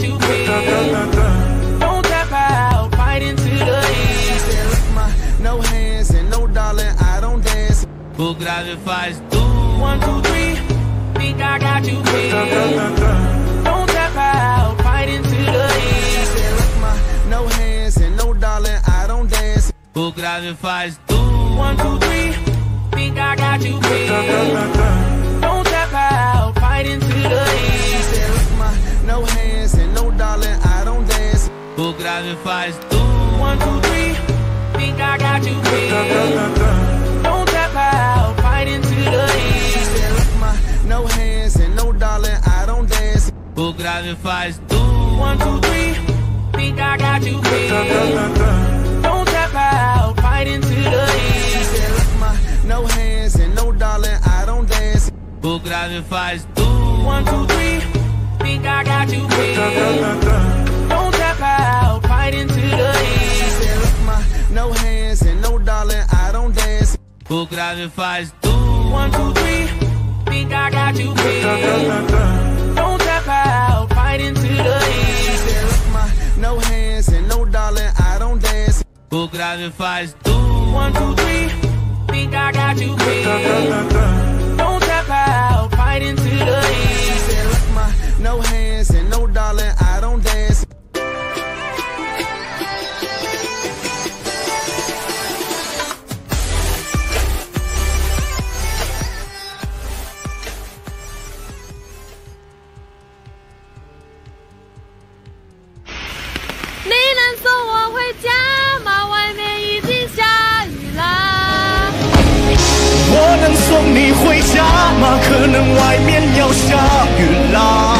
got you pinned. Don't tap out, fight into the end. Said, look, my no hands and no darling, I don't dance. O grave faz tu. One, two, three. Think I got you pinned. Don't tap out, fight into the end. Said, look, my no hands and no darling, I don't dance. O grave faz tu. One, two, three. Think I got you pinned. O grave faz tu. One, two, three. Think I got you pinned. Don't tap out, fight into the end. Said, look, my no hands and no darling, I don't dance. O grave faz tu. One, two, three. Think I got you pinned. Don't tap out, fight into the end. Said, look, my no hands and no darling, I don't dance. O grave faz tu. One, two, three. Think I got you pinned. Fight into the my no hands and no darling, I don't dance. O grave faz tu. One, two, three. Think I got you pinned. Don't tap out, fight into the my no hands and no darling, I don't dance. O grave faz tu. One, two, three. Think I got you pinned. Don't tap out, fight into the my no hands 家吗？外面已经下雨啦。我能送你回家吗？可能外面要下雨啦。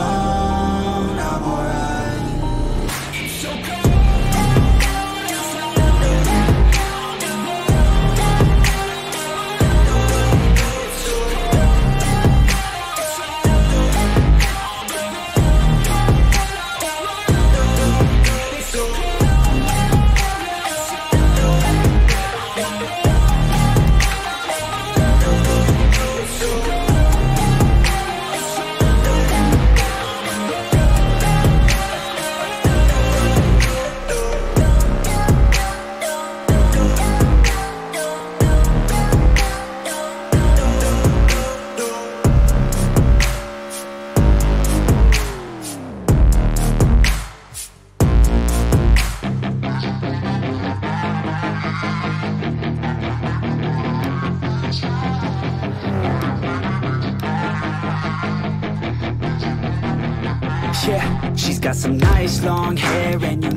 nice long hair And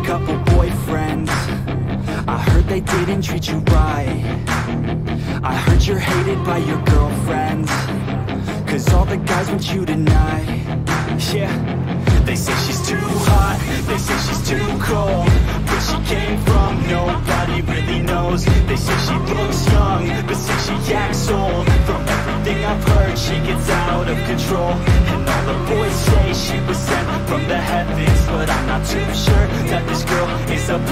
a couple boyfriends. I heard they didn't treat you right. I heard you're hated by your girlfriends. Cause all the guys want you tonight. Yeah. They say she's too hot. They say she's too cold. Where she came from Nobody really knows. They say she looks young But say she acts old From everything I've heard She gets out of control. And all the boys say she was sent from the heavens But I'm not too sure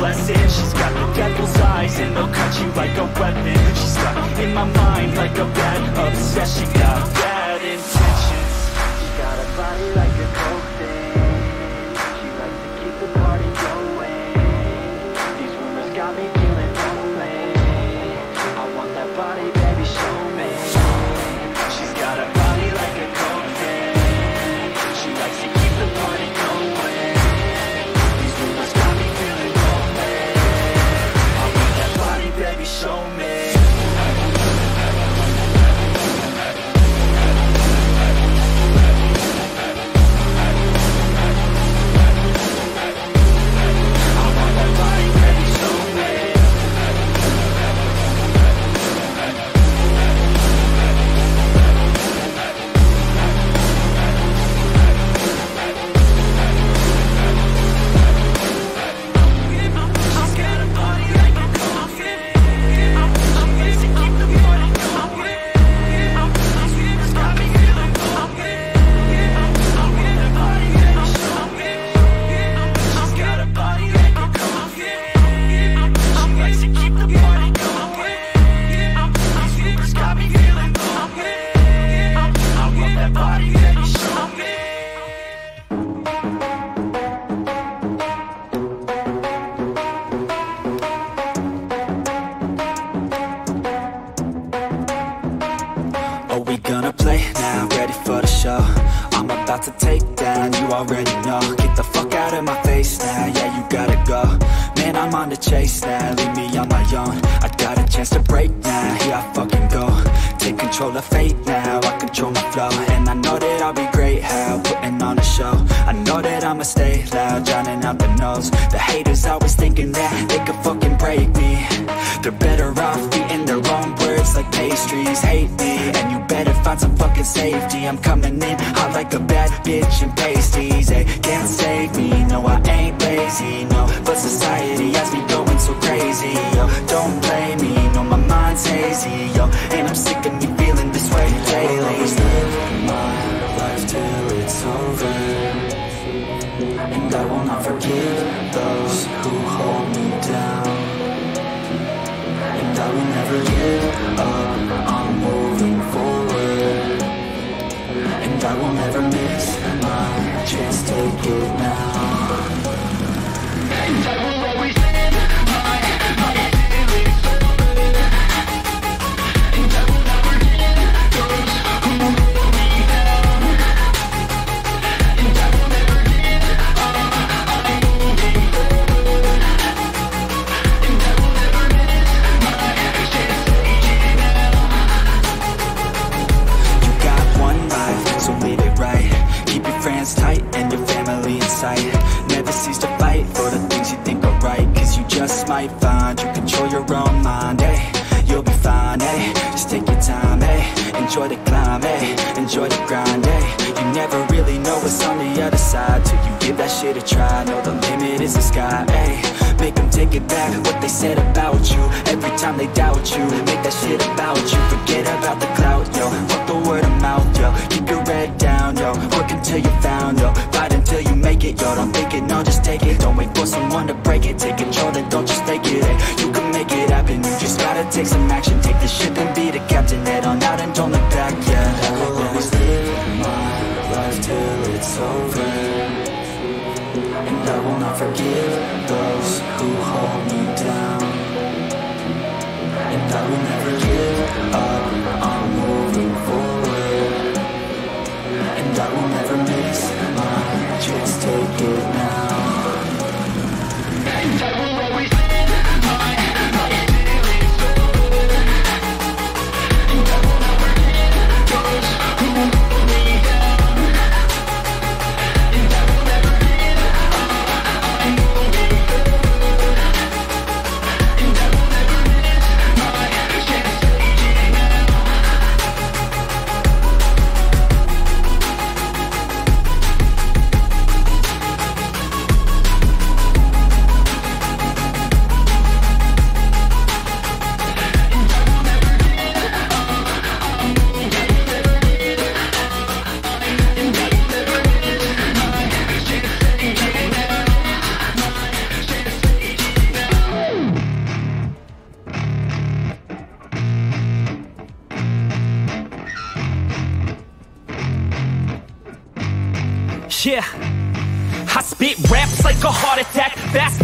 blessing. She's got the devil's eyes And they'll cut you like a weapon. She's stuck in my mind Like a bad obsession. Got Get the fuck out of my face now, yeah, you gotta go Man, I'm on the chase now, leave me on my own. I got a chance to break now, here I fucking go. Take control of fate now, I control my flow. And I know that I'll be great, how? Putting on a show. I know that I'ma stay loud, drowning out the noise. The haters always thinking that they could fucking break me. They're better off eating their own words like pastries. Hate me, and you better find some fucking safety. I'm coming in hot like a bad bitch in pasties. They can't save me, no I ain't lazy, no But society has me going so crazy, yo. Don't blame me, no my mind's hazy, yo. And I'm sick of me feeling this way daily. Always live my life till it's over. And I will not forgive those who hold me down. And I will never give a try. Know the limit is the sky, eh Make them take it back, what they said about you. Every time they doubt you Make that shit about you. Forget about the clout, yo. Fuck the word of mouth, yo. Keep your head down, yo. Work until you're found, yo. Fight until you make it, yo. Don't think it, no, just take it. Don't wait for someone to break it. Take control, then don't just take it, eh You can make it happen. You just gotta take some action. Take the ship and be the captain. Head on out and don't look back, yeah. I will always live my life till it's over and I will not forgive those who hold me down. And I will never give up, a heart attack. Fast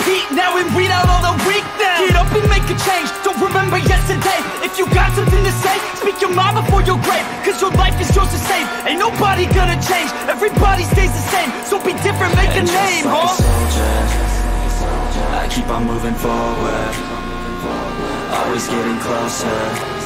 now and weed out all the weak now. Get up and make a change. Don't remember yesterday. If you got something to say Speak your mind before your grave. Cause your life is yours to save. Ain't nobody gonna change. Everybody stays the same. So be different, make a And name, just like huh? a soldier, I keep on moving forward. Always getting closer